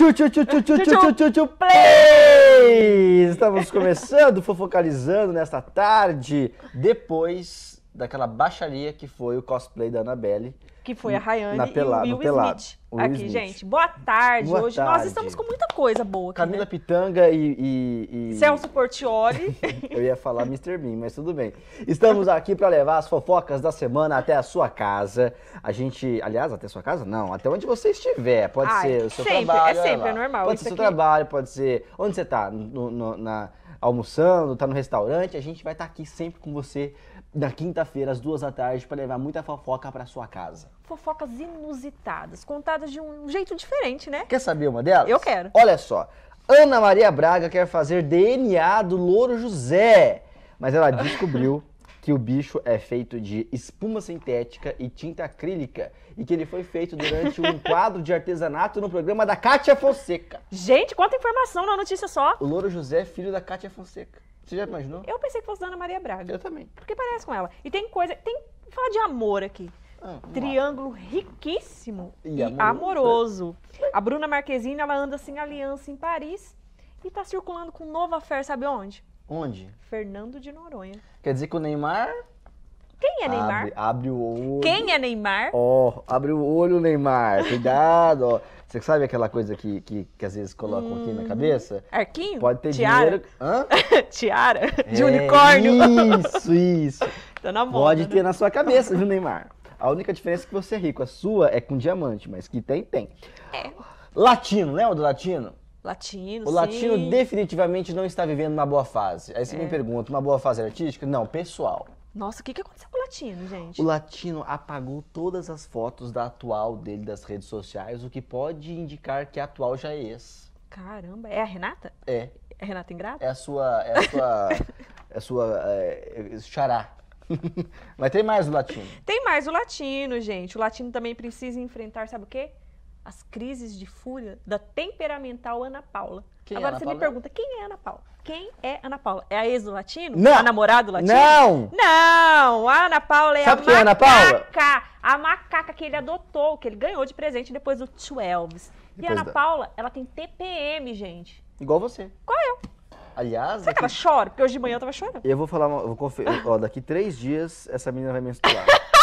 Tchu, tchu, tchu, tchu, tchu, tchu, tchu, tchu, play! Estamos começando, fofocalizando nesta tarde, depois daquela baixaria que foi o cosplay da Annabelle. Que foi a Rayane e o Will pelado. Smith. Will aqui, Smith. gente. Boa tarde. Boa Hoje tarde. nós estamos com muita coisa boa aqui, Camila né? Pitanga e, e- e- Celso Portioli. Eu ia falar Mr. Bean, mas tudo bem. Estamos aqui para levar as fofocas da semana até a sua casa. A gente, aliás, até a sua casa? Não, até onde você estiver. Pode Ai, ser o seu sempre, trabalho. é sempre, é normal. Pode ser o seu aqui- trabalho, pode ser onde você tá, no- na, almoçando, tá no restaurante. A gente vai estar aqui sempre com você na quinta-feira, às duas da tarde, para levar muita fofoca para sua casa. Fofocas inusitadas, contadas de um jeito diferente, né? Quer saber uma delas? Eu quero. Olha só. Ana Maria Braga quer fazer DNA do Louro José, mas ela descobriu que o bicho é feito de espuma sintética e tinta acrílica e que ele foi feito durante um quadro de artesanato no programa da Kátia Fonseca. Gente, quanta informação na notícia só. O Louro José é filho da Kátia Fonseca. Você já imaginou? Eu pensei que fosse Ana Maria Braga. Eu também. Porque parece com ela. E tem coisa. Tem. Vou falar de amor aqui. Ah. Triângulo riquíssimo E e, amoroso. amoroso. A Bruna Marquezine, ela anda sem aliança em Paris e tá circulando com nova fé, sabe onde? Onde? Fernando de Noronha. Quer dizer que o Neymar... Quem é Neymar? Abre, abre o olho. Quem é Neymar? Ó, abre o olho, Neymar. Cuidado, ó. Você sabe aquela coisa que, que, que às vezes colocam aqui na cabeça? Arquinho? Pode ter Tiara? dinheiro. Hã? Tiara? De É, unicórnio? Isso, isso. Tá na moda, Pode né? ter na sua cabeça, viu, Neymar? A única diferença é que você é rico. A sua é com diamante, mas que tem, tem. É. Latino, lembra do latino? Latino, O sim. latino definitivamente não está vivendo uma boa fase. Aí você É. me pergunta, uma boa fase artística? Não, pessoal. Nossa, o que, que aconteceu com o latino, gente? O latino apagou todas as fotos da atual dele das redes sociais, o que pode indicar que a atual já é ex. Caramba, é a Renata? É, É a Renata Ingrata? é a sua, é a sua, é a sua é, xará. Mas tem mais o latino. Tem mais o latino, gente. O latino também precisa enfrentar, sabe o quê? As crises de fúria da temperamental Ana Paula. Quem é Agora Ana você Paula? me pergunta, quem é Ana Paula? Quem é Ana Paula? É a ex do latino? Não. A namorada do latino? Não! Não, a Ana Paula é Sabe a quem é Ana Paula? macaca. A macaca que ele adotou, que ele ganhou de presente depois do Tio Elvis. E a Ana da- Paula, ela tem TPM, gente. Igual você. Qual eu? Aliás, Será que daqui- ela chora? Porque hoje de manhã eu tava chorando. eu vou falar, uma- eu vou confer... ó, daqui três dias essa menina vai menstruar.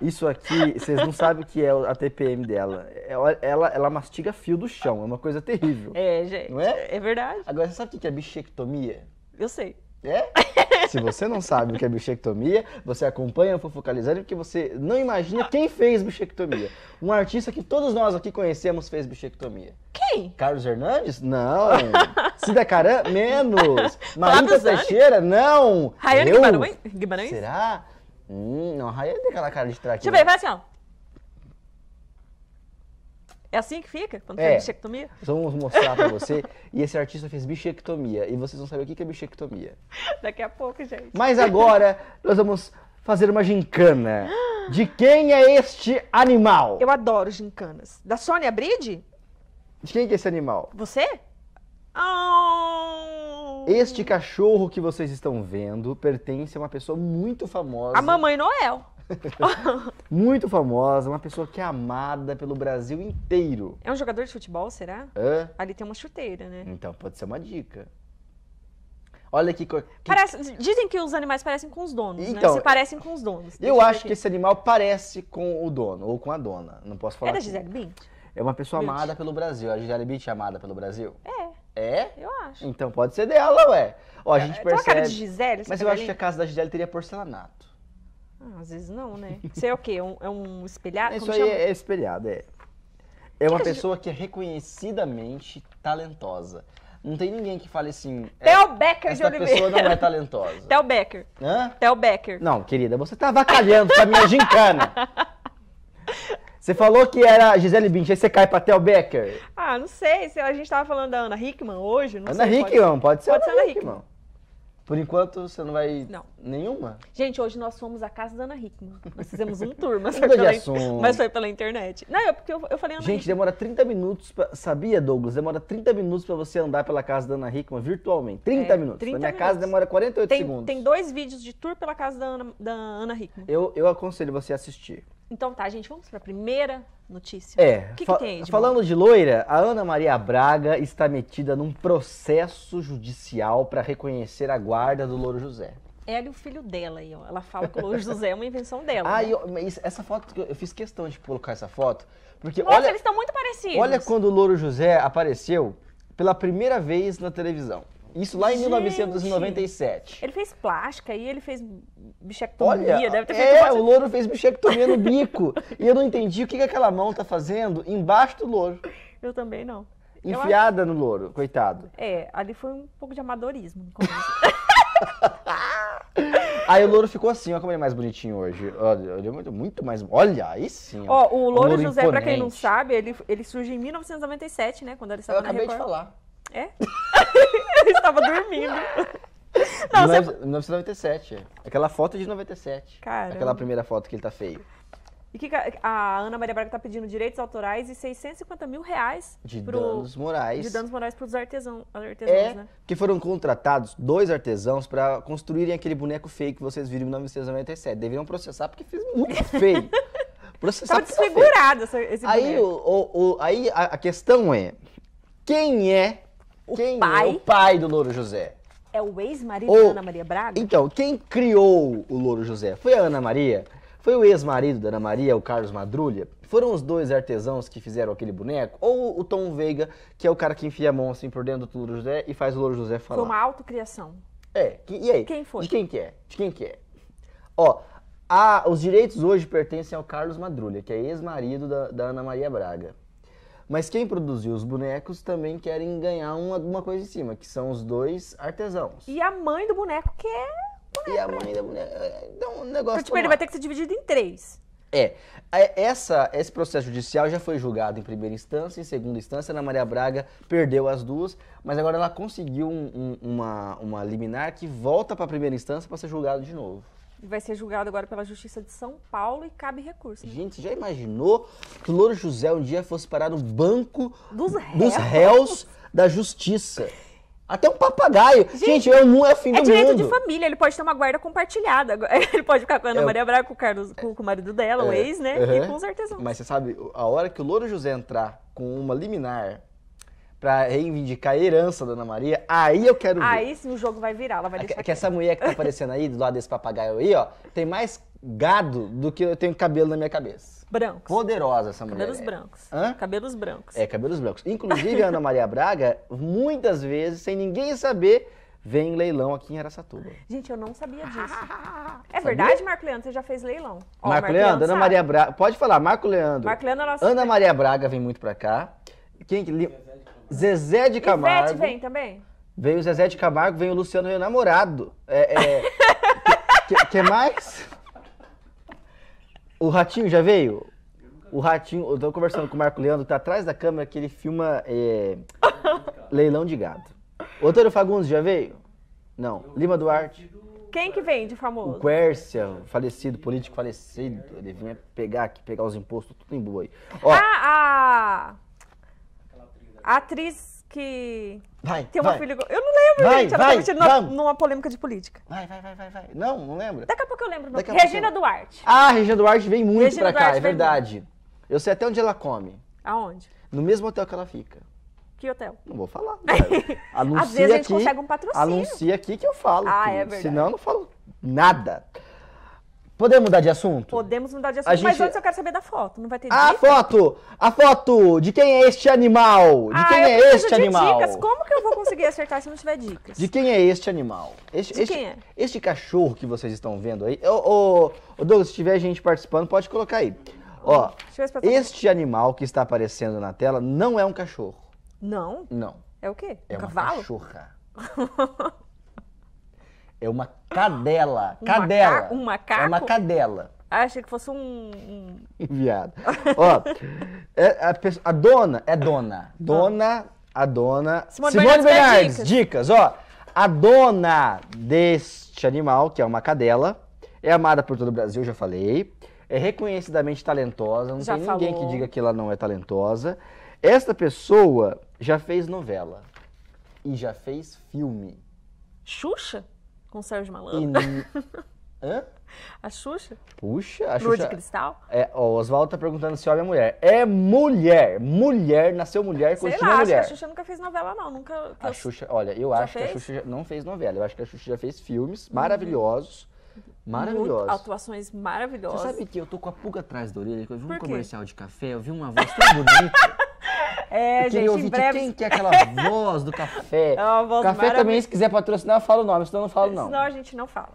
Isso aqui, vocês não sabem o que é a TPM dela. Ela, ela, ela mastiga fio do chão, é uma coisa terrível. É, gente. Não é? É verdade. Agora, você sabe o que é bichectomia? Eu sei. É? Se você não sabe o que é bichectomia, você acompanha o Fofocalizando porque você não imagina quem fez bichectomia. Um artista que todos nós aqui conhecemos fez bichectomia. Quem? Carlos Hernandes? Não. Cida Caran? Menos. Marita? Teixeira? Não. Eu? Guimarães? Guimarães? Será? Hum, não, a Rayane tem aquela cara de traque. Deixa eu ver, vai assim, ó. É assim que fica quando É. faz bichectomia? Vamos mostrar pra você. E esse artista fez bichectomia. E vocês vão saber o que é bichectomia. Daqui a pouco, gente. Mas agora nós vamos fazer uma gincana. De quem é este animal? Eu adoro gincanas. Da Sônia Bride? De quem que é esse animal? Você? Ah, Este cachorro que vocês estão vendo pertence a uma pessoa muito famosa. A Mamãe Noel. Muito famosa, uma pessoa que é amada pelo Brasil inteiro. É um jogador de futebol, será? Hã? Ali tem uma chuteira, né? Então pode ser uma dica. Olha que, que Parece, dizem que os animais parecem com os donos, Então, né? Se parecem com os donos. eu Deixa acho ver que esse animal parece com o dono ou com a dona. Não posso aqui. falar. É da. Gisele Bündchen? É uma pessoa amada pelo Brasil. A Gisele Bündchen é amada pelo Brasil? É, É? eu acho. Então pode ser dela, ué. Ó, a gente Tem uma cara de percebe. Gisele, Mas eu acho que a casa da Gisele teria porcelanato. Ah, às vezes não, né? Isso é o quê? Um- é um espelhado? Isso Como aí chama? é espelhado, é. É uma que pessoa que é reconhecidamente talentosa. Não tem ninguém que fale assim. é, Theo Becker de essa pessoa não Oliveira. é talentosa. Theo Becker. Hã? Theo Becker. Não, querida, você tá avacalhando com a minha gincana. Você falou que era Gisele Bündchen, aí você cai pra Theo Becker. Ah, não sei. Se a gente tava falando da Ana Hickman hoje, não Ana sei. pode- Hickman, pode ser pode Ana ser Ana Hickman. Por enquanto, você não vai... Não. Nenhuma? Gente, hoje nós fomos à casa da Ana Hickman. Nós fizemos um tour, mas, foi pela, mas foi pela internet. Não, é porque eu, eu falei Ana Gente, Hickman. demora 30 minutos, pra... sabia, Douglas? Demora 30 minutos pra você andar pela casa da Ana Hickman virtualmente. 30 É, minutos. 30 Na minha casa minutos. demora 48 Tem, segundos. tem dois vídeos de tour pela casa da Ana, da Ana Hickman. Eu, eu aconselho você a assistir. Então tá, gente, vamos pra primeira notícia. É, O que, que tem aí de bom? falando de loira, a Ana Maria Braga está metida num processo judicial para reconhecer a guarda do Louro José. Ela e o filho dela aí, ó. Ela fala que o Louro José é uma invenção dela. Ah, né? eu- essa foto, eu fiz questão de colocar essa foto, porque Nossa, olha, eles estão muito parecidos. olha quando o Louro José apareceu pela primeira vez na televisão. Isso lá em Gente! 1997. Ele fez plástica e ele fez bichectomia, Olha, deve ter feito um é, o louro fez bichectomia no bico. e eu não entendi o que, que aquela mão tá fazendo embaixo do louro. Eu também não. Eu Enfiada no louro, coitado. É, ali foi um pouco de amadorismo no começo. Aí o louro ficou assim, olha como ele é mais bonitinho hoje. Olha, ele é muito, muito mais. Olha, aí sim. Ó, o Louro louro José, pra quem não imponente. sabe, ele, ele surge em 1997, né? Quando ele Eu estava na acabei de falar. É? estava dormindo. Não, você... 1997. é. Aquela foto de 97. Caramba. Aquela primeira foto que ele tá feio. E que a- Ana Maria Braga tá pedindo direitos autorais e 650 mil reais De pro- danos morais. de danos morais pros artesão, artesãos, É, né? que foram contratados dois artesãos para construírem aquele boneco feio que vocês viram em 1997. Deveriam processar porque fez muito feio. Processar Tava desfigurado esse Aí, boneco. o, o- o- aí a, a questão é, quem é, quem pai? é o pai do Louro José? É o ex-marido da Ana Maria Braga? Então, quem criou o Louro José? Foi a Ana Maria? Foi o ex-marido da Ana Maria, o Carlos Madrulha? Foram os dois artesãos que fizeram aquele boneco? Ou o Tom Veiga, que é o cara que enfia a mão assim por dentro do Louro José e faz o Louro José falar? Foi uma autocriação. É, e aí? Quem foi? De quem que é? De quem que é? Ó, a- os direitos hoje pertencem ao Carlos Madrulha, que é ex-marido da, da Ana Maria Braga. Mas quem produziu os bonecos também querem ganhar uma, alguma coisa em cima, que são os dois artesãos. E a mãe do boneco que é... E a mãe da mulher. Então, um negócio. Tipo, ele vai ter que ser dividido em três. É. É, Essa, esse processo judicial já foi julgado em primeira instância, em segunda instância. Ana Maria Braga perdeu as duas, mas agora ela conseguiu um- um- uma, uma liminar que volta para a primeira instância para ser julgado de novo. Vai ser julgado agora pela Justiça de São Paulo e cabe recurso. né? Gente, você já imaginou que o Louro José um dia fosse parar no banco Dos dos réus. réus da justiça? Até um papagaio. Gente, é o mundo, é o fim É do direito mundo. de família, ele pode ter uma guarda compartilhada. Ele pode ficar com a Ana É. Maria Braga, com o, Carlos, com, o marido dela, o É, ex, né? E com os artesãos. Mas você sabe, a hora que o Louro José entrar com uma liminar pra reivindicar a herança da Ana Maria, aí eu quero ver. Aí sim o jogo vai virar, ela vai que, deixar que essa mulher que tá aparecendo aí, do lado desse papagaio aí, ó, tem mais gado do que eu tenho cabelo na minha cabeça. brancos. Poderosa essa mulher. Cabelos é. brancos. Hã? Cabelos brancos. É, cabelos brancos. Inclusive, a Ana Maria Braga, muitas vezes, sem ninguém saber, vem em leilão aqui em Araçatuba. Gente, eu não sabia disso. É verdade, Marco Leandro? Você já fez leilão? Ó, Marco Leandro, Ana sabe. Maria Braga. Pode falar, Marco Leandro. Marco Leandro é nosso. Ana Maria Braga vem muito pra cá. Quem que li... Zezé de Camargo. Ivete vem também? Veio o Zezé de Camargo, veio o Luciano, meu namorado. É, é... que, que- mais? O Ratinho já veio? O Ratinho, eu tô conversando com o Marco Leandro, que tá atrás da câmera, que ele filma é, leilão de gado. O Antônio Fagundes já veio? Não. Lima Duarte? Quem que vem de O famoso? Quércia, falecido, político falecido, ele vinha pegar aqui, pegar os impostos, tudo em boa aí. Ó, Ah, a... a atriz que vai, tem uma vai, filha... Eu não lembro, Vai, gente. Ela vai, tá mexendo numa, numa polêmica de política. vai, vai, vai, vai, vai. Não, não lembra? Daqui a pouco eu lembro. Daqui Regina eu- Duarte. Ah, Regina Duarte vem muito Regina pra cá, Duarte é vem verdade. Eu sei até onde ela come. Aonde? No mesmo hotel que ela fica. Que hotel? Não vou falar. Anuncia Às vezes a gente aqui, consegue um patrocínio. Anuncia aqui que eu falo. Ah, que é verdade. Senão eu não falo nada. Podemos mudar de assunto? Podemos mudar de assunto, mas antes eu quero saber da foto. Não vai ter A dica? foto! A foto! De quem é este animal? De ah, quem eu é este de animal? dicas. Como que eu vou conseguir acertar se não tiver dicas? De quem é este animal? Este, De este, quem é? este cachorro que vocês estão vendo aí. Ô, ô, Douglas, se tiver gente participando, pode colocar aí. Ó, este animal que está aparecendo na tela não é um cachorro. Não? Não. É o quê? É um uma cavalo? cachorra. É uma cadela. Um Cadela. maca- um macaco? É uma cadela. Ah, achei que fosse um... um- Viado. Ó, é a, a dona, é dona. Dona, a dona. Simone Bernardes quer dicas. ó. A dona deste animal, que é uma cadela, é amada por todo o Brasil, já falei. É reconhecidamente talentosa, não Já tem ninguém falou. que diga que ela não é talentosa. Esta pessoa já fez novela e já fez filme. Xuxa? Com o Sérgio E Malandro? n- Hã? A Xuxa? Puxa, a Lua de Xuxa... cristal? É, ó, o Oswaldo tá perguntando se homem é mulher. É mulher. Mulher, nasceu mulher, Sei continua lá, acho que mulher. a Xuxa nunca fez novela, não. Nunca. A Xuxa, olha, eu Já acho que a fez? Xuxa não fez novela. Eu acho que a Xuxa já fez filmes maravilhosos. Muito- Maravilhosos. Atuações maravilhosas. Você sabe que eu tô com a pulga atrás da orelha? Eu vi um comercial de café, eu vi uma voz tão bonita. É, eu gente, ouvir breve. quem que é aquela voz do café. É uma voz café também, se quiser patrocinar, eu falo o nome, senão eu não falo não. Senão a gente não fala.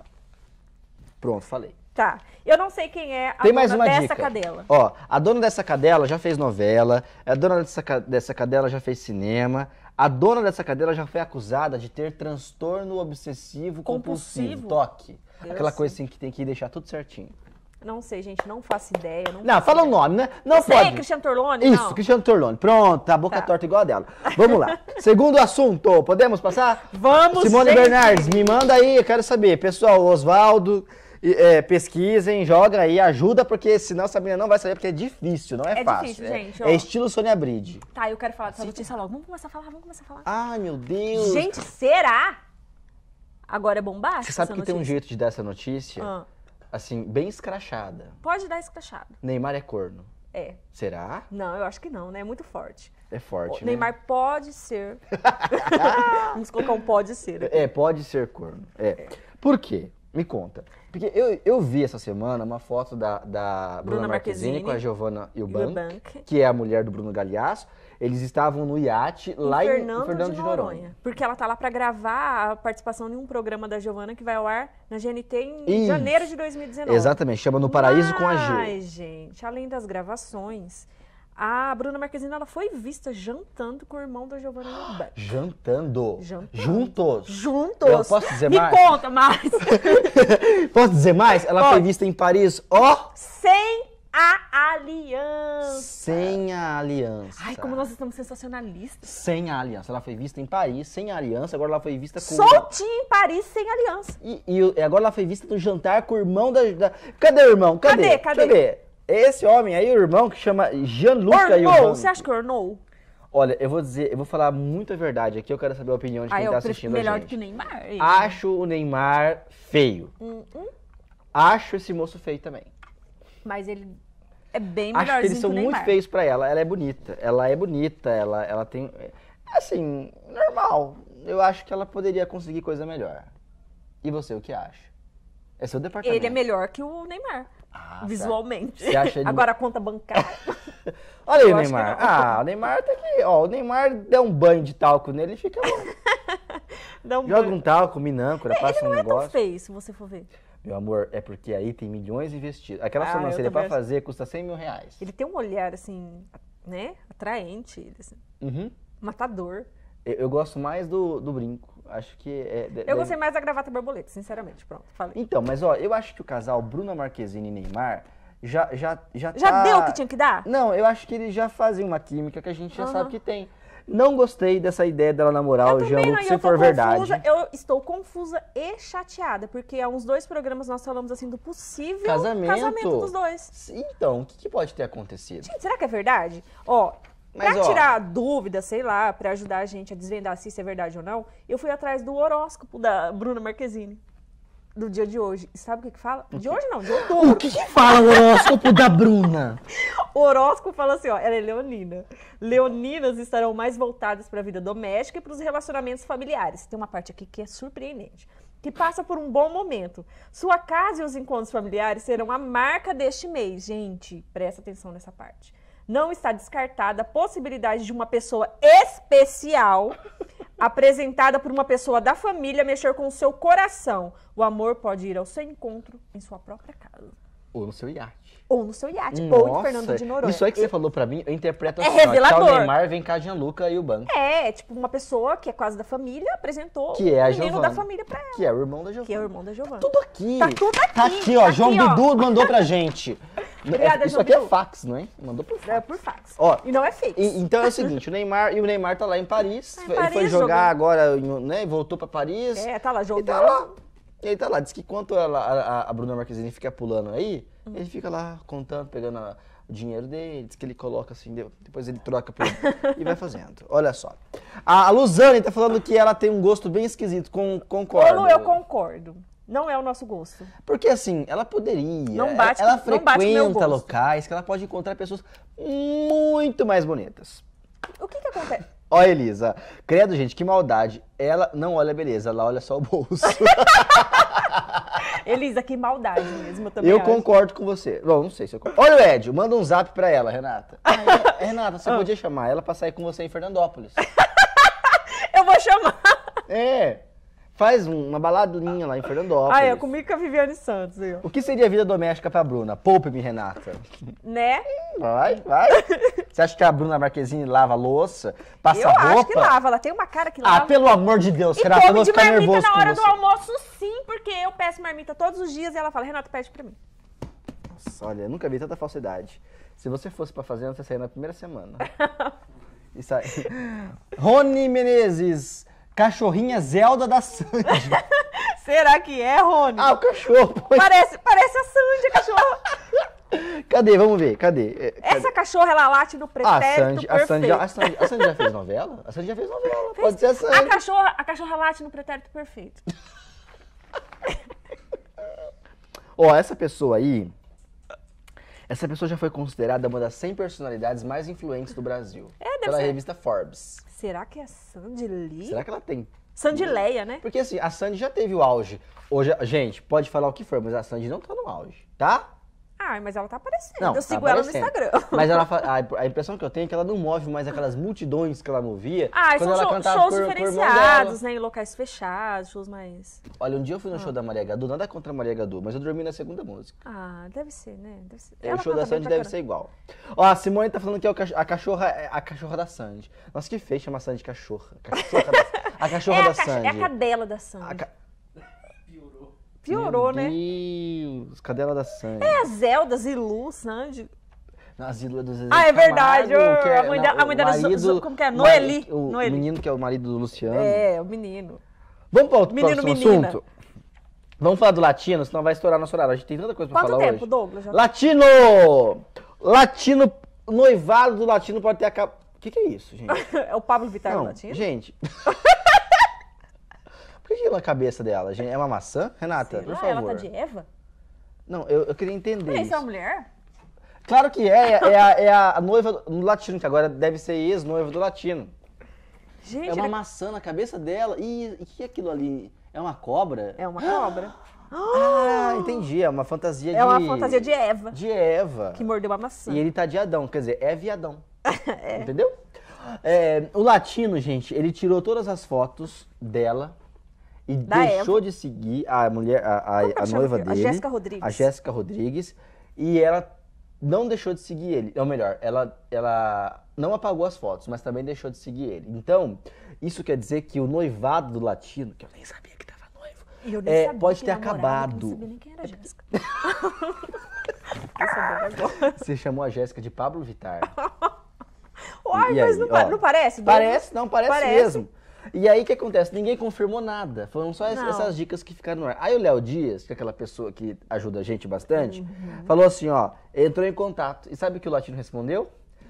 Pronto, falei. Tá. Eu não sei quem é a Tem mais dona uma dessa dica. cadela. Ó, a dona dessa cadela já fez novela, a dona dessa, dessa cadela já fez cinema, a dona dessa cadela já foi acusada de ter transtorno obsessivo compulsivo, Compulsivo? toque. Deus Aquela coisa assim que tem que deixar tudo certinho. Não sei, gente, não faço ideia. Não, Não, fala o nome, né? Não Sei, pode. Cristiano Torlone? Isso, não. Cristiano Torlone. Pronto, a boca Tá. torta igual a dela. Vamos lá. Segundo assunto, podemos passar? Vamos, Simone gente. Bernardes, me manda aí, eu quero saber. Pessoal, Oswaldo, é, pesquisem, joga aí, ajuda, porque senão essa menina não vai saber, porque é difícil, não é, É fácil. difícil, é, gente, é ó. estilo Sônia Bride. Tá, eu quero falar dessa notícia logo. Vamos começar a falar, vamos começar a falar. Ai, meu Deus. Gente, será? Agora é bombástico Você sabe que tem um notícia? jeito de dar essa notícia, Ah, assim, bem escrachada. pode dar escrachado. Neymar é corno. É. Será? Não, eu acho que não, né? É muito forte. É forte, O né? Neymar pode ser. Vamos colocar um pode ser. aqui. É, pode ser corno. É. Por quê? Me conta. Porque eu, eu vi essa semana uma foto da, da Bruna, Bruna Marquezine, Marquezine com a Giovanna Eubank, que é a mulher do Bruno Galeasso. Eles estavam no iate lá em em Fernando, Fernando de, de Noronha. Noronha. Porque ela tá lá pra gravar a participação em um programa da Giovana que vai ao ar na GNT em Isso. janeiro de 2019. Exatamente, chama No Paraíso com a Gil. Mas, gente, além das gravações, a Bruna Marquezine ela foi vista jantando com o irmão da Giovanna Eubank. Jantando. Jantando. Juntos. Juntos. Eu posso dizer Me mais? conta mais. Posso dizer mais? Ela foi Pode. vista em Paris, ó, Sem a aliança. sem a aliança. Ai, como nós estamos sensacionalistas. Sem a aliança. Ela foi vista em Paris, sem a aliança. Agora ela foi vista com... Soltinha em Paris sem aliança. E, e agora ela foi vista no jantar com o irmão da, da- Cadê o irmão? Cadê? Cadê? Cadê? Esse homem aí, o irmão que chama Gianluca Ornou. Você acha que ornou? Olha, eu vou dizer, eu vou falar muito a verdade aqui, eu quero saber a opinião de quem Ai, tá assistindo melhor a do que o gente. Neymar. ele. Acho o Neymar feio. Hum, hum. Acho esse moço feio também. Mas ele é bem Acho que melhorzinho eles são que muito feios pra ela. Ela é bonita. Ela é bonita, ela, ela tem. é, Assim, normal. Eu acho que ela poderia conseguir coisa melhor. E você, o que acha? É seu departamento. Ele é melhor que o Neymar, Ah, visualmente. Você acha ele- Agora a conta bancária. Olha aí Eu o Neymar. Ah, o Neymar tá aqui. Ó, o Neymar dá um banho de talco nele e fica bom. Dá um Joga banho. um talco, minâncora, passa Ele um não é tão negócio. feio, se você for ver. Meu amor, é porque aí tem milhões investidos. Aquela Ah, sobrancelha pra fazer custa 100 mil reais. Ele tem um olhar, assim, né? Atraente, ele, assim, Uhum. matador. Eu, eu gosto mais do, do brinco. Acho que é. de- Eu deve- gostei mais da gravata borboleta, sinceramente. Pronto, falei. Então, mas ó, eu acho que o casal Bruna Marquezine e Neymar já já já Já tá- deu o que tinha que dar? Não, eu acho que eles já fazem uma química que a gente já Aham. sabe que tem. Não gostei dessa ideia dela namorar o se for verdade. confusa. Eu estou confusa e chateada, porque há uns dois programas nós falamos assim do possível Casamento. dos dois. Então, o que, que pode ter acontecido? Gente, será que é verdade? Ó, Mas, pra ó- tirar dúvida, sei lá, pra ajudar a gente a desvendar se isso é verdade ou não, eu fui atrás do horóscopo da Bruna Marquezine. Do dia de hoje. E sabe o que que fala? De hoje não, de outubro. O que, que fala o horóscopo da Bruna? O horóscopo fala assim, ó, ela é leonina. Leoninas estarão mais voltadas para a vida doméstica e para os relacionamentos familiares. Tem uma parte aqui que é surpreendente. Que passa por um bom momento. Sua casa e os encontros familiares serão a marca deste mês. Gente, presta atenção nessa parte. Não está descartada a possibilidade de uma pessoa especial apresentada por uma pessoa da família mexer com o seu coração. O amor pode ir ao seu encontro em sua própria casa. Ou no seu iate. Ou no seu iate, ou em Nossa, Fernando de Noronha. Isso aí que você falou pra mim, eu interpreto É assim, ó, tchau revelador. Neymar, vem cá Gianluca e o banco. É, tipo, uma pessoa que é quase da família apresentou Que é a o menino Giovana. da família pra ela, Que é o irmão da Giovanna. que é o irmão da Giovana. Tudo aqui. Tá tudo aqui, Tá aqui, ó. tá João aqui, ó. Dudu mandou pra gente. Obrigada, Isso João aqui é Dudu. fax, não é? Mandou por fax. É por fax. Ó, e não é fake. E- então é o seguinte, o Neymar e o Neymar tá lá em Paris. Tá em ele foi Paris jogar agora, né? Voltou pra Paris. É, tá lá E jogando. tá lá. E aí tá lá. Diz que enquanto ela- a, a Bruna Marquezine fica pulando aí, Hum. ele fica lá contando, pegando a- o dinheiro dele. Diz que ele coloca assim, de- depois ele troca por. e vai fazendo. Olha só. A, a Luzane tá falando que ela tem um gosto bem esquisito. Com, concordo. Lu, eu concordo. Não é o nosso gosto. Porque assim, ela poderia. Não bate ela com- frequenta locais que ela pode encontrar pessoas muito mais bonitas. O que que acontece? Ó, Elisa, credo, gente, que maldade. Ela não olha a beleza, ela olha só o bolso. Elisa, que maldade mesmo, eu também eu acho. concordo com você. Bom, não sei se eu concordo. Olha o Ed, manda um zap pra ela, Renata. Ai, Renata, Ah. você podia chamar ela pra sair com você em Fernandópolis. Eu vou chamar. É, faz um- uma baladinha lá em Fernandópolis. Ah, é comigo com a Viviane Santos, viu? O que seria vida doméstica pra Bruna? Poupe-me, Renata. Né? Vai, vai. Você acha que a Bruna Marquezine lava louça, passa eu roupa? acho que lava. Ela tem uma cara que Ah, lava. pelo amor de Deus, E Renata, eu vou ficar nervoso na hora do almoço, sim, porque eu peço marmita todos os dias e ela fala, Renato, pede pra mim. Nossa, olha, eu nunca vi tanta falsidade. Se você fosse pra fazenda, você saía na primeira semana. Isso aí. Rony Menezes, cachorrinha Zelda da Sandy. Será que é, Rony? Ah, o cachorro. pô. Parece, parece a Sandy, a cachorra. Cadê? Vamos ver, cadê? É, cadê? Essa cachorra, ela late no Ah, a pretérito Sandy, a, Sandy, perfeito. já- a, Sandy, a Sandy já fez novela? A Sandy já fez novela, Fez- pode ser a A Sandy. cachorra, a cachorra late no pretérito perfeito. Ó, essa pessoa aí, essa pessoa já foi considerada uma das 100 personalidades mais influentes do Brasil. Pela ser. revista Forbes. Será que é Sandy Lee? Será que ela tem? Sandy Leia, né? Porque assim, a Sandy já teve o auge. Hoje, gente, pode falar o que for, mas a Sandy não tá no auge, tá? Ah, mas ela tá aparecendo. Não, eu tá sigo ela no aparecendo. Instagram. Mas ela a, impressão que eu tenho é que ela não move mais aquelas multidões que ela movia Ah, quando são ela show- cantava shows por, por diferenciados, dela. né? Em locais fechados, shows mais. Olha, um dia eu fui no Ah. show da Maria Gadu, nada contra a Maria Gadu, mas eu dormi na segunda música. Ah, deve ser, né? Deve ser. É, o show da Sandy deve ser igual. Ó, a Simone tá falando que é a cachorra, é a cachorra da Sandy. Nossa, que feio chamar a Sandy de cachorra. Cachorra da, a cachorra É da a, Sandy. é a cadela da Sandy. Ca- Piorou, Meu né? Deus, cadela da Sandy. É a Zelda, Zilu, Sandy. Não, Asilo do Zezé Ah, é de Camargo, verdade, que é- a mãe da- não, a mãe dela, marido- como que é? o Noeli, O Noeli. menino que é o marido do Luciano. É, o menino. Vamos para outro Menino, próximo menina. assunto? Vamos falar do latino, senão vai estourar nosso horário. A gente tem tanta coisa pra Quanto falar tempo, hoje. Douglas? Já- Latino! Latino, noivado do latino pode ter acabado... O que, que é isso, gente? É o Pablo Vittar Não, latino? gente... Que na cabeça dela, gente? É uma maçã? Renata, Sei por lá, favor. ela tá de Eva? Não, eu, eu queria entender Peraí, isso. é uma mulher? Claro que é, é, é a, é a noiva do latino, que agora deve ser ex-noiva do latino. Gente, É uma maçã na cabeça dela. E o que é aquilo ali? É uma cobra? é uma cobra. Ah, entendi. É uma fantasia de. É uma fantasia de Eva, De Eva. que mordeu uma maçã. E ele tá de Adão, quer dizer, é viadão. Entendeu? É, o latino, gente, ele tirou todas as fotos dela e Da deixou de seguir a mulher, a, a, que a noiva aqui? A dele. Jéssica Rodrigues. A Jéssica Rodrigues. E ela não deixou de seguir ele. Ou melhor, ela, ela não apagou as fotos, mas também deixou de seguir ele. Então, isso quer dizer que o noivado do latino, que eu nem sabia que tava noivo, E eu nem é, sabia pode ter namorava, acabado. Não sabia nem quem era a Jéssica. Você chamou a Jéssica de Pablo Vittar. Uai, E mas não, ó, não parece? Parece, não, parece, Parece. mesmo. E aí o que acontece? Ninguém confirmou nada. Foram só Não. essas dicas que ficaram no ar. Aí o Léo Dias, que é aquela pessoa que ajuda a gente bastante, Uhum. falou assim, ó, entrou em contato. E sabe o que o Latino respondeu?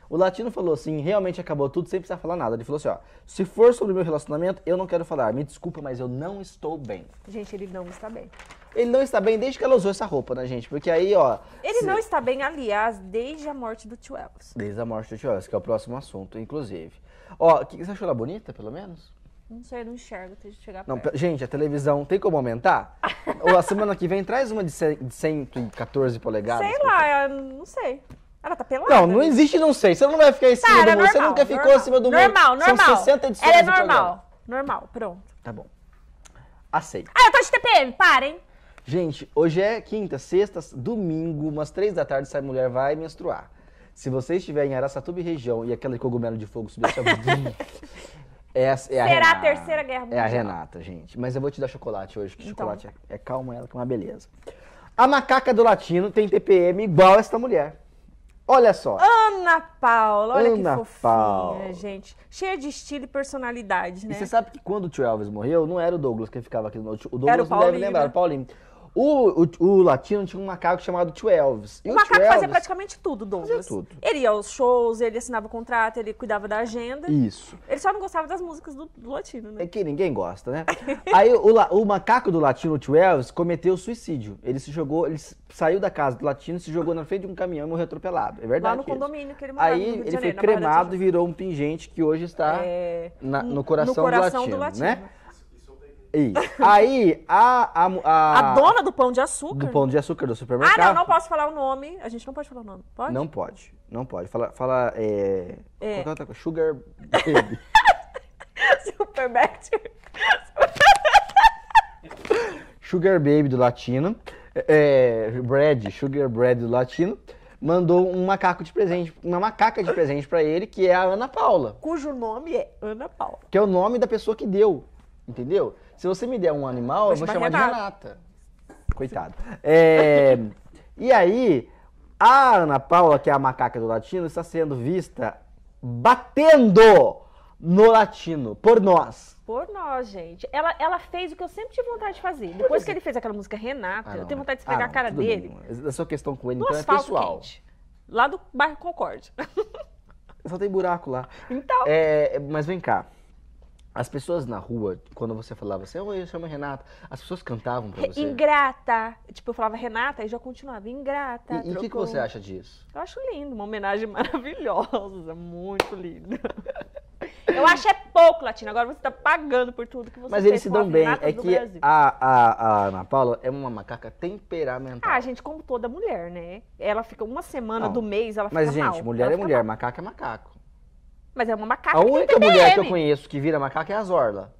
O Latino falou assim, realmente acabou tudo sem precisar falar nada. Ele falou assim, ó, se for sobre o meu relacionamento, eu não quero falar. Me desculpa, mas eu não estou bem. Gente, ele não está bem. Ele não está bem desde que ela usou essa roupa, né, gente? Porque aí, ó... Ele se- não está bem, aliás, desde a morte do tio Elvis. Desde a morte do Tio Elvis, que é o próximo assunto, inclusive. Ó, que você achou ela bonita, pelo menos? Não sei, eu não enxergo, que chegar Não, perto. pe- gente, a televisão tem como aumentar? Ou a semana que vem traz uma de cem- de 114 polegadas? Sei lá, não sei. Ela tá pelada? Não, não né? existe não sei. Você não vai ficar em cima Tá, do muro. Você nunca ficou normal. acima do muro. Normal, normal. São 60 edições Ela é normal. Normal, pronto. Tá bom. Aceito. Ah, eu tô de TPM, parem. Gente, hoje é quinta, sexta, domingo, umas três da tarde, essa mulher vai menstruar. Se você estiver em Araçatuba e região e aquele cogumelo de fogo subir, vai- é, a- é a Será a Renata. terceira guerra É a mundial. Renata, gente. Mas eu vou te dar chocolate hoje, que Então. chocolate é, é calma ela, que é uma beleza. A macaca do latino tem TPM igual esta mulher. Olha só. Ana Paula, olha Ana que fofinha, Paula. gente. Cheia de estilo e personalidade, E né? você sabe que quando o tio Elvis morreu, não era o Douglas que ficava aqui no O Douglas Era o não deve lembrar, né? o Paulinho. O, o, o latino tinha um macaco chamado Tio Elvis. E O o macaco Tio fazia Elvis- praticamente tudo, Douglas. tudo. Ele ia aos shows, ele assinava o contrato, ele cuidava da agenda. Isso. Ele só não gostava das músicas do, do latino, né? É que ninguém gosta, né? Aí o, o macaco do latino, o Tio Elvis, cometeu suicídio. Ele se jogou, ele saiu da casa do latino, se jogou na frente de um caminhão e morreu atropelado. É verdade. Lá no isso. condomínio que ele morava, Aí ele foi Janeiro, da cremado e virou um pingente que hoje está É, na- no, no coração, coração do, do latino, latino. né? Aí a, a, a, A dona do pão de açúcar. do pão de açúcar do Ah, supermercado. não, não posso falar o nome. A gente não pode falar o nome. Pode? Não pode, não pode. Fala, fala é... É. qual que é outra coisa? Sugar Baby. Supermax. Sugar Baby do latino. É, Brad, Sugar Bread do latino. Mandou um macaco de presente, uma macaca de presente pra ele, que é a Ana Paula. Cujo nome é Ana Paula. Que é o nome da pessoa que deu. Entendeu? Se você me der um animal, eu vou chamar de Renata. Coitado. É, e aí, a Ana Paula, que é a macaca do latino, está sendo vista batendo no latino por nós. Por nós, gente. Ela, ela fez o que eu sempre tive vontade de fazer. Depois que ele fez aquela música Renata, Ah, eu tenho vontade de Ah, esfregar não, a cara dele bem. A sua questão com ele, no então, é pessoal. quente. Lá do bairro Concorde. Só tem buraco lá. Então, É, mas vem cá. As pessoas na rua, quando você falava assim, oi, eu chamo Renata, as pessoas cantavam pra você. ingrata. Tipo, eu falava Renata e já continuava. Ingrata. E o que, que você acha disso? Eu acho lindo, uma homenagem maravilhosa, muito linda. Eu acho é pouco, Latino. Agora você tá pagando por tudo que você Mas eles se dão bem. É que a, a, a Ana Paula é uma macaca temperamental. Ah, gente, como toda mulher, né? Ela fica uma semana Não, do mês, ela fica Mas, mal. gente, mulher Ela é mulher, mal. macaco é macaco. Mas é uma macaca A única mulher que eu conheço que vira macaca é a Zorla,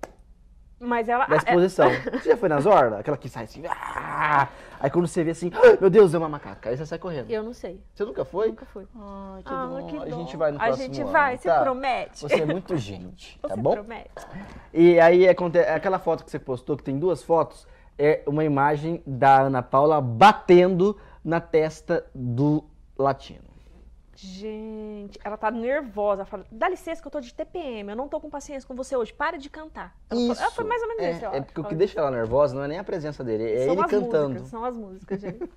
Mas ela... da é- exposição. Você já foi na Zorla? Aquela que sai assim. ah! Aí quando você vê assim, "Ah, meu Deus, é uma macaca. Aí você sai correndo. Eu não sei. Você nunca foi? Nunca fui. Ai, que Ah, que A dó. gente vai no A próximo gente ano, vai, você tá? promete? Você é muito gente, tá Você bom? promete? E aí aconte- aquela foto que você postou, que tem duas fotos, é uma imagem da Ana Paula batendo na testa do latino. Gente, ela tá nervosa. Ela fala, dá licença que eu tô de TPM, eu não tô com paciência com você hoje, para de cantar. Ela, falou- ela foi mais ou menos é, isso, é porque o que deixa ela nervosa não é nem a presença dele, é São ele as cantando. Músicas, são as músicas, gente.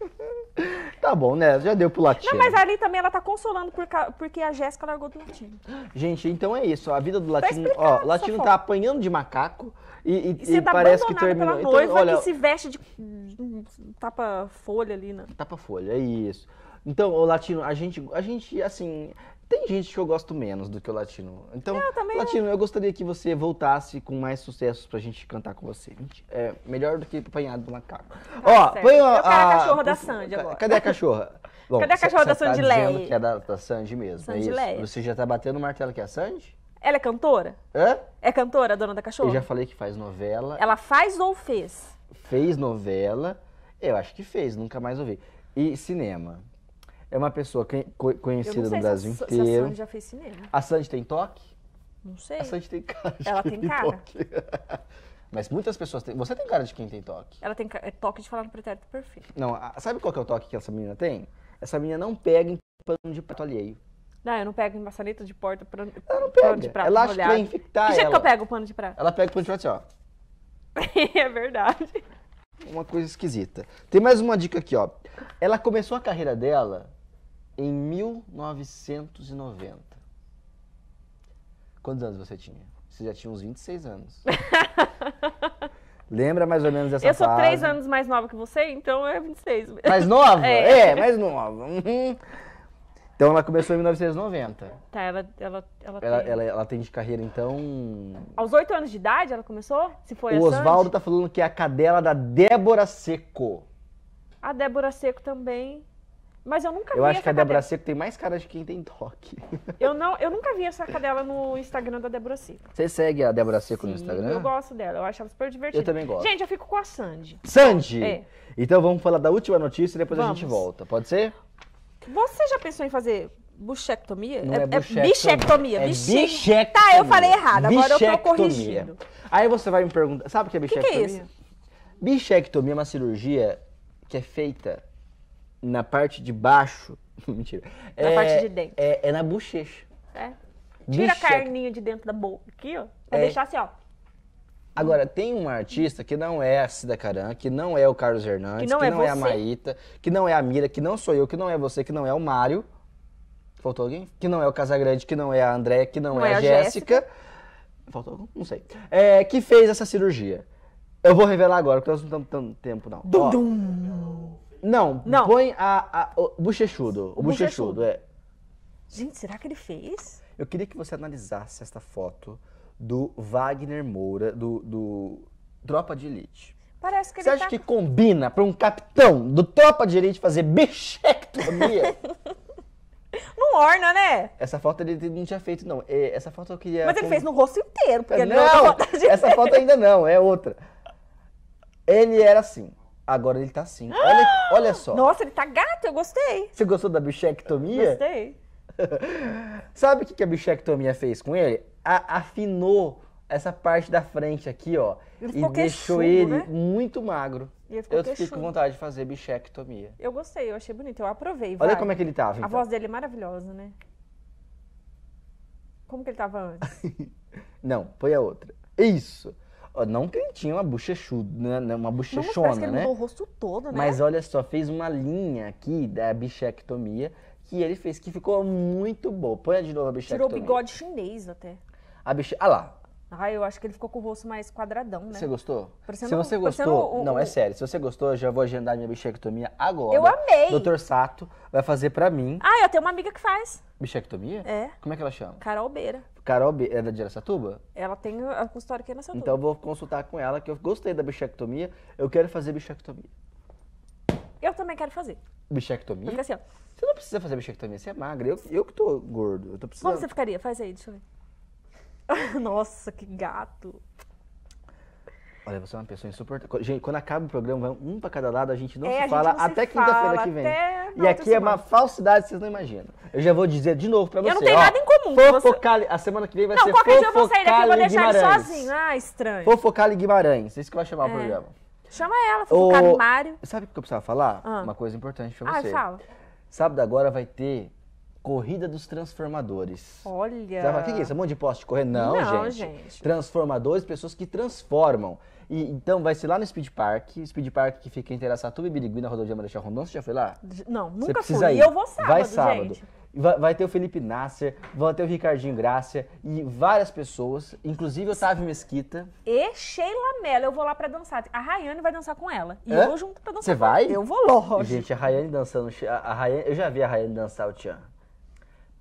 Tá bom, né? Já deu pro latino. Não, mas ali também ela tá consolando por ca- porque a Jéssica largou do latino. Gente, então é isso. A vida do latino. explicado Ó, o latino tá apanhando de macaco e, e- E você e tá parece que terminou. pela noiva então, olha, que se veste de hum, tapa folha ali, né? Tapa folha, é isso. Então, o latino, a gente, a gente, assim, tem gente que eu gosto menos do que o latino. Então, Eu também latino, eu gostaria que você voltasse com mais sucessos pra gente cantar com você. É melhor do que apanhado do macaco. Ó, Tá certo. põe a, Eu quero a a- cachorra da Sandy agora. Cadê a cachorra? Bom, Cadê a cachorra da tá Sandileia? dizendo que é da, da Sandy mesmo, é Sandileia. isso? Você já tá batendo o martelo que é a Sandy? Ela é cantora? Hã? É cantora, a dona da cachorra? Eu já falei que faz novela, Ela faz ou fez? fez novela, eu acho que fez, nunca mais ouvi. E cinema. É uma pessoa co- Eu conhecida no Brasil se, a, se a inteiro. Sandy já fez cinema. A Sandy tem toque? Não sei. A Sandy tem cara de Ela quem tem cara. toque. Mas muitas pessoas têm. Você tem cara de quem tem toque. Ela tem é toque de falar no pretérito perfeito. Não, a- sabe qual que é o toque que essa menina tem? Essa menina não pega em pano de prato alheio. Não, eu não pego em maçaneta de porta pra, Ela não pano de pega. prato Ela acha que vai infectar Que jeito ela. que eu pego o pano de prato? Ela pega o pano de prato assim, ó. é verdade. Uma coisa esquisita. Tem mais uma dica aqui, ó. Ela começou a carreira dela em 1990. Quantos anos você tinha? Você já tinha uns 26 anos. Lembra mais ou menos dessa eu sou fase? três anos mais nova que você, então é 26. Mais nova? É. É, mais nova. Uhum. Então ela começou em 1990. Tá, ela, ela, ela, Ela, tem... ela, ela tem de carreira, então. Aos oito anos de idade ela começou? Se foi o Oswaldo tá falando que é a cadela da Débora Seco. A Débora Seco também. Mas eu nunca Eu vi acho que a Débora. Seco tem mais cara de quem tem toque. Eu, não, eu nunca vi essa cadela no Instagram da Débora Seco. Você segue a Débora Seco no Sim, Instagram? Eu gosto dela, eu acho ela super divertida. Eu também gosto. Gente, eu fico com a Sandy. Sandy! É. Então vamos falar da última notícia e depois a gente Vamos. volta. Pode ser? Você já pensou em fazer buchectomia? Não é, buchectomia. bichectomia. É biche- bichectomia. Tá, eu falei errado, agora eu tô Bichectomia. corrigindo. Aí você vai me perguntar, sabe o que é que é bichectomia? isso? Bichectomia é uma cirurgia que é feita na parte de baixo. Mentira. Na é, parte de dentro. É, é na bochecha. É. Tira a Bichec- carninha de dentro da boca aqui, ó. Pra É. deixar assim, ó. Agora, tem uma artista que não é a Cida Caran, que não é o Carlos Hernandes, Que não é é a. Maíta, que não é a Mira, que não sou eu, que não é você, que não é o Mário. Faltou alguém? Que não é o Casagrande, que não é a André, que não, é, a Jéssica. Faltou algum? Não sei. É, que fez essa cirurgia. Eu vou revelar agora, porque nós não estamos dando tempo, não. Dum, Ó, dum. Não, Não. põe a, a- o bochechudo. O, O bochechudo, é. Gente, será que ele fez? Eu queria que você analisasse esta foto do Wagner Moura, do, do Tropa de Elite. Parece que Você ele acha tá... que combina para um capitão do Tropa de Elite fazer bichectomia? Não orna, né? essa foto ele não tinha feito, não. É, Essa foto eu queria... Mas ele com- fez no rosto inteiro, porque Não, não de- essa foto ainda não, é outra. Ele era assim, agora ele tá assim. Olha, olha só. Nossa, ele tá gato, eu gostei. Você gostou da bichectomia? Gostei. Sabe o que a bichectomia fez com ele? A- afinou essa parte da frente aqui, ó. Ele e deixou queixudo, ele né? muito magro. E ele ficou Eu fiquei com vontade de fazer bichectomia. Eu gostei, eu achei bonito, eu aprovei. Olha vai. como é que ele tava, A então. voz dele é maravilhosa, né? Como que ele tava antes? Não, põe a outra. Isso. Não que ele tinha uma bochechuda, né? Uma Não, mas bochechona, que ele né? mudou o rosto todo, né? Mas olha só, fez uma linha aqui da bichectomia que ele fez, que ficou muito boa. Põe de novo a bichectomia. Tirou o bigode chinês até. A biche... Ah lá, Ah, eu acho que ele ficou com o rosto mais quadradão, né? você gostou? Parecendo- se você gostou, o- não, o- é sério. Se você gostou, eu já vou agendar minha bichectomia agora. Eu amei. Doutor Sato vai fazer pra mim. Ah, eu tenho uma amiga que faz. Bichectomia? É. Como é que ela chama? Carol Beira. Carol B... é da de Aracatuba? Ela tem a consultório aqui nessa Então eu vou consultar com ela, que eu gostei da bichectomia. Eu quero fazer bichectomia. Eu também quero fazer. Bichectomia? Porque assim, ó. Você não precisa fazer bichectomia, você é magra. Eu, eu que tô gordo. Eu tô precisando. Como você ficaria? Faz aí, deixa eu ver. Nossa, que gato. Olha, você é uma pessoa insuportável. Gente, quando acaba o programa, vai um pra cada lado, a gente não É, se fala não até quinta-feira que vem. até E aqui é uma falsidade vocês não imaginam. Eu já vou dizer de novo pra você. Eu não tenho ó, nada em comum com você. Fofocali... A semana que vem vai Não, ser qualquer dia eu vou sair daqui e vou Fofocali deixar ele sozinho. Ah, estranho. Fofocali Guimarães. Isso que vai chamar o É. programa. Chama ela, fofocar Ô, Mário. Sabe o que eu precisava falar? Ah. Uma coisa importante pra Ah, você. fala. Sábado agora vai ter Corrida dos Transformadores. Olha. Você vai falar, o que é isso? É um monte de poste de correr? Não, Não, gente. gente. Transformadores, pessoas que transformam. E, então vai ser lá no Speed Park, Speed Park que fica em Teraçatuba e Birigui, na rodovia Marechal Rondon. Você já foi lá? Não, nunca fui. ir. E eu vou sábado, Vai sábado. gente. Vai, vai ter o Felipe Nasser, vai ter o Ricardinho Grácia e várias pessoas, inclusive Otávio Mesquita. E Sheila Mello, eu vou lá pra dançar. A Rayane vai dançar com ela. E Hã? eu vou junto pra dançar Você vai? Eu vou, lógico. Gente, a Rayane dançando. a Rayane- eu já vi a Rayane dançar o Tchan.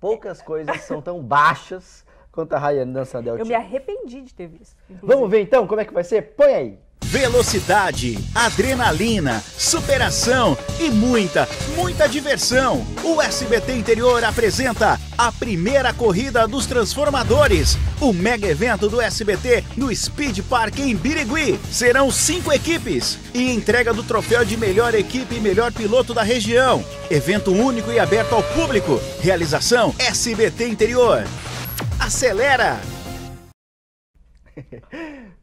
Poucas coisas são tão baixas quanto a Rayane dançando El Eu me arrependi de ter visto. inclusive. Vamos ver então como é que vai ser? Põe aí. Velocidade, adrenalina, superação e muita, muita diversão. O SBT Interior apresenta a primeira corrida dos transformadores, o mega evento do SBT no Speed Park em Birigui. Serão cinco equipes e entrega do troféu de melhor equipe e melhor piloto da região. Evento único e aberto ao público. Realização SBT Interior. Acelera!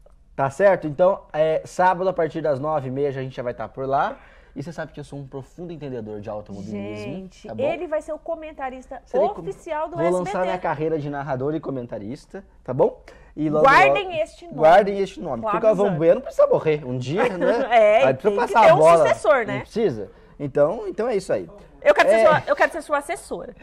Tá certo? Então, é, sábado, a partir das nove e meia, a gente já vai estar por lá. E você sabe que eu sou um profundo entendedor de automobilismo. Gente, tá ele vai ser o comentarista Serei oficial do Vou SBT. lançar minha carreira de narrador e comentarista, tá bom? E logo, Guardem logo- este nome. Guardem este nome. Tô Porque o Galvão. Bueno precisa morrer um dia, né? É, Aí precisa passar a um bola. sucessor, né? Não precisa? Então, então é isso aí. Eu quero, ser É. sua, eu quero ser sua assessora.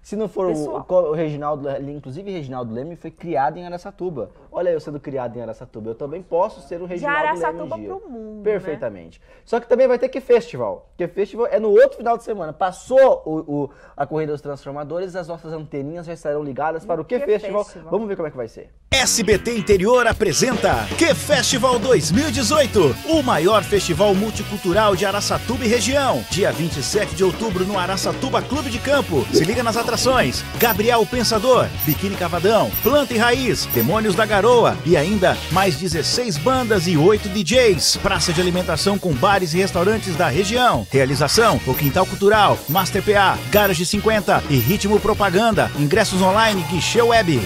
Se não for o, o, o Reginaldo, inclusive Reginaldo Leme foi criado em Aracatuba. Olha eu sendo criado em Aracatuba. Eu também posso ser o Reginaldo Araçatuba um dia. pro mundo, né? Perfeitamente. Só que também vai ter que festival. Porque festival é no outro final de semana. Passou o, o- a Corrida dos Transformadores, as nossas anteninhas já estarão ligadas para o que, Que festival? festival? Vamos ver como é que vai ser. SBT Interior apresenta Que Festival 2018, o maior festival multicultural de Araçatuba e região. Dia 27 de outubro no Araçatuba Clube de Campo. Se liga nas atrações: Gabriel o Pensador, Biquíni Cavadão, Planta e Raiz, Demônios da Garoa e ainda mais 16 bandas e 8 DJs. Praça de alimentação com bares e restaurantes da região. Realização: O Quintal Cultural, Master PA, Garage 50 e Ritmo Propaganda. Ingressos online, Guichê Web.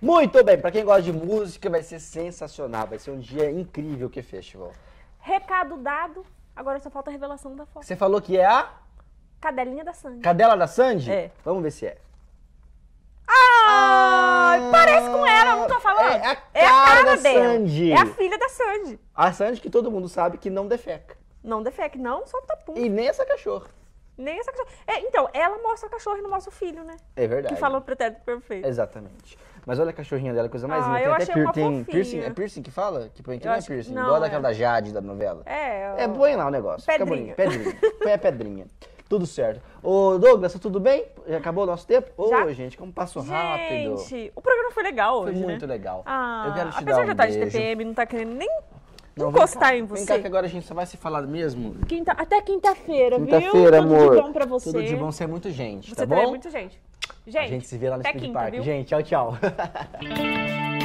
Muito bem, para quem gosta de música, vai ser sensacional. Vai ser um dia incrível que festival. Recado dado, agora só falta a revelação da foto. Você falou que é a Cadelinha da Sandy. cadela da Sandy? É. Vamos ver se é. É a É a cara cara da dela. Sandy. É a filha da Sandy. A Sandy que todo mundo sabe que não defeca. Não defeque, não solta pum. E nem essa cachorra. Nem essa cachorra. É, então, ela mostra a cachorra e não mostra o filho, né? É verdade. Que fala o pretérito perfeito. Exatamente. Mas olha a cachorrinha dela, coisa mais Ah, linda. eu Tem até achei pier- uma tem fofinha. piercing. É piercing que fala? Que põe aqui Eu não é piercing. não, igual é. daquela da Jade da novela. É, É, ó. põe lá o negócio. Fica Pedrinha. bonito. Pedrinha. Põe a pedrinha. Tudo certo. Ô, Douglas, tá tudo bem? Já acabou o nosso tempo? Ô, Já? gente, como passou rápido. Gente, o programa foi legal Foi hoje, muito né? legal. Ah, Eu quero te apesar dar de um eu estar de beijo. TPM, não tá querendo nem Não, vem encostar em Vem você. cá que agora a gente só vai se falar mesmo. Quinta, até quinta-feira, viu? Quinta-feira, Tudo amor. de bom pra você. Tudo de bom, você é muito gente, Você tá também bom? é muito gente. Gente, a gente se vê lá no até Speed quinta, Park. viu? Gente, tchau, tchau.